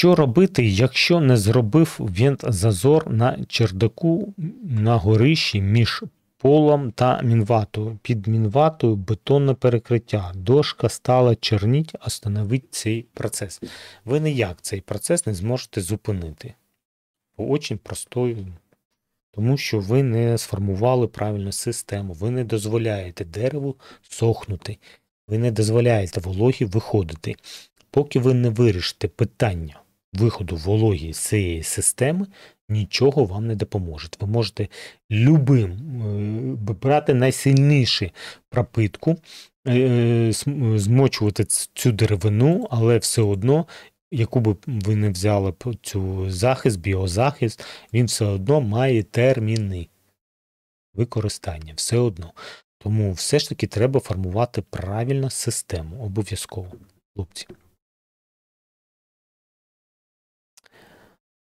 Що робити, якщо не зробив вент-зазор на чердаку на горищі між полом та мінватою? Під мінватою бетонне перекриття. Дошка стала черніть, остановить цей процес. Ви ніяк цей процес не зможете зупинити. По очень простою. Тому що ви не сформували правильну систему, ви не дозволяєте дереву сохнути, ви не дозволяєте вологі виходити. Поки ви не вирішите питання виходу вологі з цієї системи, нічого вам не допоможе. Ви можете любим е, брати найсильнішу пропитку, е, змочувати цю деревину, але все одно, яку би ви не взяли цю захист, біозахист, він все одно має терміни використання. Все одно. Тому все ж таки треба формувати правильну систему. Обов'язково, хлопці.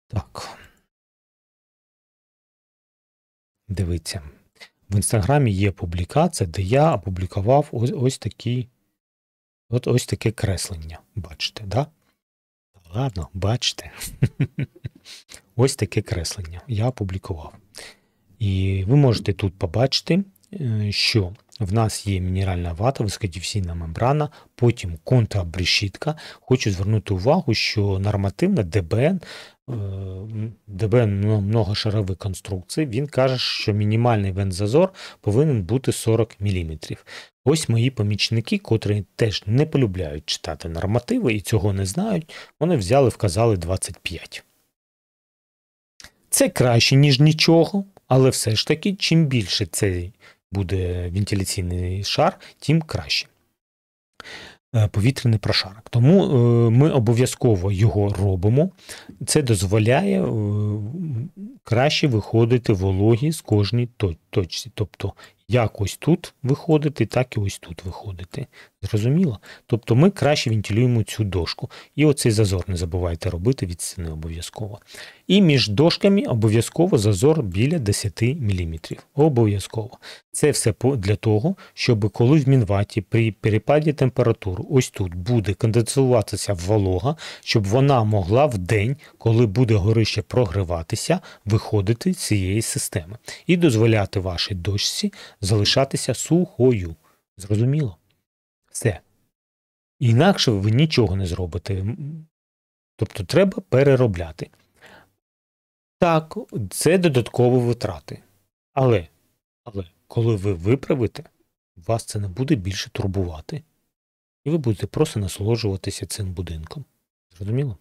Так. Дивіться. В інстаграмі є публікація, де я опублікував ось, ось такі. От ось таке креслення. Бачите, да? Ладно, бачите. ось таке креслення я опублікував. І ви можете тут побачити, е, що в нас є мінеральна вата, високодифузійна мембрана, потім контрабрешітка. Хочу звернути увагу, що нормативна ДБН, е, ну, многошарові конструкції, він каже, що мінімальний вентзазор повинен бути 40 мм. Ось мої помічники, котрі теж не полюбляють читати нормативи і цього не знають, вони взяли, вказали 25. Це краще, ніж нічого, але все ж таки, чим більше цей буде вентиляційний шар, тим краще. Е, Повітряний прошарок. Тому е, ми обов'язково його робимо. Це дозволяє е, краще виходити вологі з кожній то- точці. Тобто, як ось тут виходити, так і ось тут виходити. Зрозуміло? Тобто ми краще вентилюємо цю дошку. І оцей зазор не забувайте робити від стіни обов'язково. І між дошками обов'язково зазор біля 10 мм. Обов'язково. Це все для того, щоб коли в мінваті при перепаді температур ось тут буде конденсуватися волога, щоб вона могла в день, коли буде горище прогріватися, виходити з цієї системи і дозволяти вашій дошці залишатися сухою. Зрозуміло? Все. Інакше ви нічого не зробите. Тобто треба переробляти. Так, це додаткові витрати. Але, але коли ви виправите, вас це не буде більше турбувати. І ви будете просто насолоджуватися цим будинком. Зрозуміло?